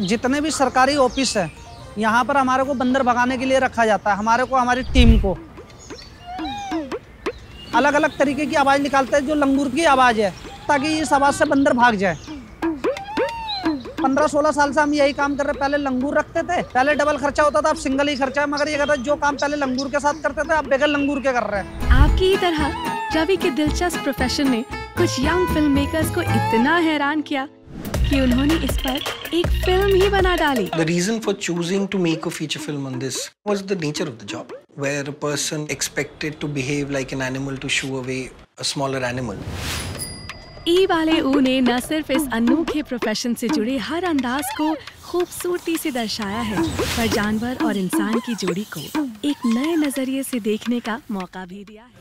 जितने भी सरकारी ऑफ़िस है, यहाँ पर हमारे को बंदर भगाने के लिए रखा जाता है, हमारे को, हमारी टीम को। अलग अलग तरीके की आवाज़ निकालते हैं, जो लंगूर की आवाज़ है, ताकि इस आवाज़ से बंदर भाग जाए। पंद्रह सोलह साल से हम यही काम कर रहे हैं, पहले लंगूर रखते थे, पहले डबल खर्चा होता था, अब सिंगल ही खर्चा है, मगर ये कहता जो काम पहले लंगूर के साथ करते थे, अब बगैर लंगूर के कर रहे हैं। आपकी ही तरह, रवि के दिलचस्प प्रोफेशन ने कुछ यंग फ़िल्म मेकर्स को इतना हैरान किया। कि उन्होंने इस पर एक फ़िल्म ही बना डाली। The reason for choosing to make a feature film on this was the nature of the job where a person expected to behave like an animal to show away a smaller animal ई वाले ऊ ने न सिर्फ़ इस अनोखे profession से जुड़े हर अंदाज को खूबसूरती से दर्शाया है पर जानवर और इंसान की जोड़ी को एक नए नज़रिए से देखने का मौका भी दिया है।